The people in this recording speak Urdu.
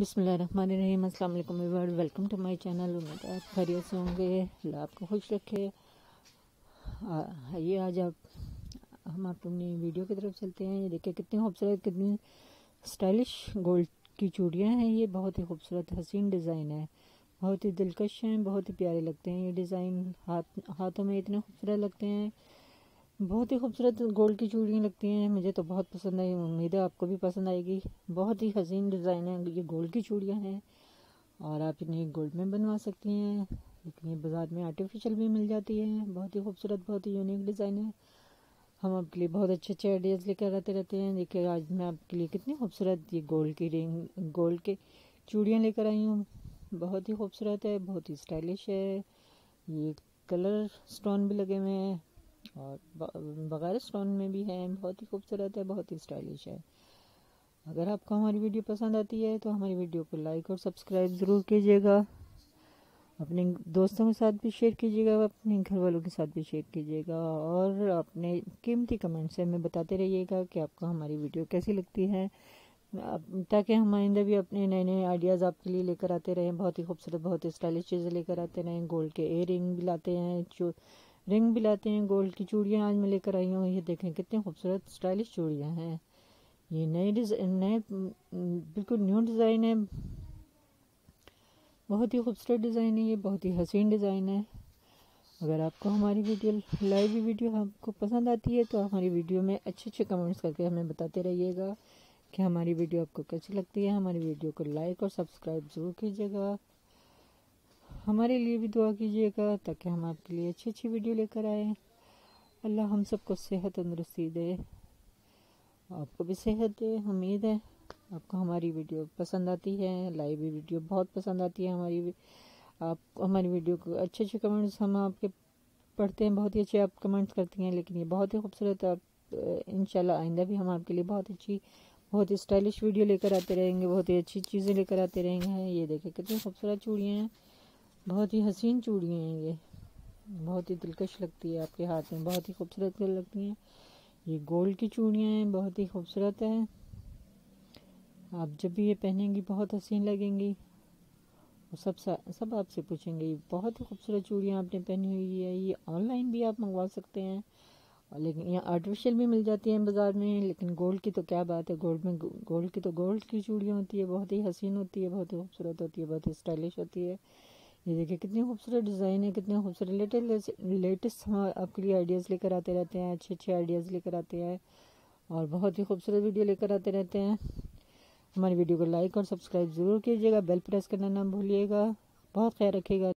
بسم اللہ الرحمن الرحیم، السلام علیکم viewer welcome to my channel امید آپ خیریت سے ہوں گے، اللہ آپ کو خوش رکھے۔ یہ آج آپ، ہم آپ اپنی ویڈیو کی طرف چلتے ہیں۔ یہ دیکھیں کتنی خوبصورت، کتنی سٹائلش گولڈ کی چوڑیاں ہیں۔ یہ بہت ہی خوبصورت حسین ڈیزائن ہے۔ بہت ہی دلکش ہیں، بہت ہی پیارے لگتے ہیں۔ یہ ڈیزائن ہاتھوں میں اتنے خوبصورت لگتے ہیں۔ بہت ہی خوبصورت گولڈ کی چوڑیاں لگتی ہیں، مجھے تو بہت پسند آئی، امید ہے آپ کو بھی پسند آئے گی۔ بہت ہی حسین ڈیزائن ہے یہ گولڈ کی چوڑیاں ہیں۔ اور آپ انہیں گولڈ میں بنوا سکتی ہیں، لیکن یہ بازار میں آرٹیفیشل بھی مل جاتی ہے۔ بہت ہی خوبصورت، بہت ہی یونیک ڈیزائن ہے۔ ہم آپ کے لیے بہت اچھے اچھے آئیڈیاز لے کر آتے رہتے ہیں۔ دیکھیے، آج میں آپ کے لیے کتنی خوبصورت یہ گولڈ کی رنگ، گولڈ کے چوڑیاں لے کر آئی ہوں۔ بہت ہی خوبصورت ہے، بہت ہی اسٹائلش ہے۔ یہ کلر سٹون بھی لگے ہوئے ہیں۔ اور بغیر سٹون میں بھی ہے، بہت ہی خوبصورت ہے، بہت ہی اسٹائلش ہے۔ اگر آپ کو ہماری ویڈیو پسند آتی ہے تو ہماری ویڈیو کو لائک اور سبسکرائب ضرور کیجیے گا۔ اپنے دوستوں کے ساتھ بھی شیئر کیجیے گا، اپنے گھر والوں کے ساتھ بھی شیئر کیجیے گا اور اپنے قیمتی کمنٹ سے ہمیں بتاتے رہیے گا کہ آپ کو ہماری ویڈیو کیسی لگتی ہے۔ تاکہ ہم آئندہ بھی اپنے نئے نئے آئیڈیاز آپ کے لیے لے کر آتے رہیں، بہت ہی خوبصورت، بہت ہی اسٹائلش چیزیں لے کر آتے رہیں۔ گولڈ کے ایئر رنگ بھی لاتے ہیں، جو رنگ بھی لاتے ہیں، گولڈ کی چوڑیاں آج میں لے کر آئی ہوں، یہ دیکھیں کتنے خوبصورت اسٹائلش چوڑیاں ہیں۔ یہ نئے نئے، بالکل نیو ڈیزائن ہے بہت ہی خوبصورت ڈیزائن ہے یہ بہت ہی حسین ڈیزائن ہے اگر آپ کو ہماری ویڈیو، لائیو ویڈیو آپ کو پسند آتی ہے، تو ہماری ویڈیو میں اچھے اچھے کمنٹس کر کے ہمیں بتاتے رہیے گا کہ ہماری ویڈیو آپ کو کیسی لگتی ہے۔ ہماری ویڈیو کو لائک اور سبسکرائب ضرور کیجیے گا۔ ہمارے لیے بھی دعا کیجیے گا تاکہ ہم آپ کے لیے اچھی اچھی ویڈیو لے کر آئیں۔ اللہ ہم سب کو صحت تندرستی دے۔ آپ کو بھی صحت دے، امید ہے۔ آپ کو ہماری ویڈیو پسند آتی ہے لائیو ویڈیو بہت پسند آتی ہے ہماری آپ ہماری ویڈیو کو اچھے اچھے کمنٹس ہم آپ کے پڑھتے ہیں، بہت ہی اچھے آپ کمنٹس کرتی ہیں، لیکن یہ بہت ہی خوبصورت آپ، انشاءاللہ آئندہ بھی ہم آپ کے لیے بہت اچھی، بہت ہی اسٹائلش ویڈیو لے کر آتے رہیں گے، بہت ہی اچھی چیزیں لے کر آتے رہیں گے۔ یہ دیکھیں کتنی خوبصورت چوڑیاں ہیں۔ بہت ہی حسین چوڑیاں ہیں یہ۔ بہت ہی دلکش لگتی ہے آپ کے ہاتھ میں، بہت ہی خوبصورت لگتی ہیں۔ یہ گولڈ کی چوڑیاں ہیں، بہت ہی خوبصورت ہیں۔ آپ جب بھی یہ پہنیں گی، بہت حسین لگیں گی۔ سب سب آپ سے پوچھیں گے، بہت ہی خوبصورت چوڑیاں آپ نے پہنی ہوئی ہے یہ آن لائن بھی آپ منگوا سکتے ہیں۔ لیکن یہاں آرٹیفیشل بھی مل جاتی ہیں بازار میں، لیکن گولڈ کی تو کیا بات ہے۔ گولڈ میں گولڈ کی تو گولڈ کی چوڑیاں ہوتی ہے بہت ہی حسین ہوتی ہے بہت ہی خوبصورت ہوتی ہے بہت ہی اسٹائلش ہوتی ہے یہ دیکھیں کتنی خوبصورت ڈیزائن ہے کتنے خوبصورت لیٹسٹ ہم آپ کے لیے آئیڈیاز لے کر آتے رہتے ہیں، اچھے اچھے آئیڈیاز لے کر آتے ہیں اور بہت ہی خوبصورت ویڈیو لے کر آتے رہتے ہیں۔ ہماری ویڈیو کو لائک اور سبسکرائب ضرور کیجیے گا بیل پریس کرنا نہ بھولیے گا۔ بہت خیال رکھیے گا۔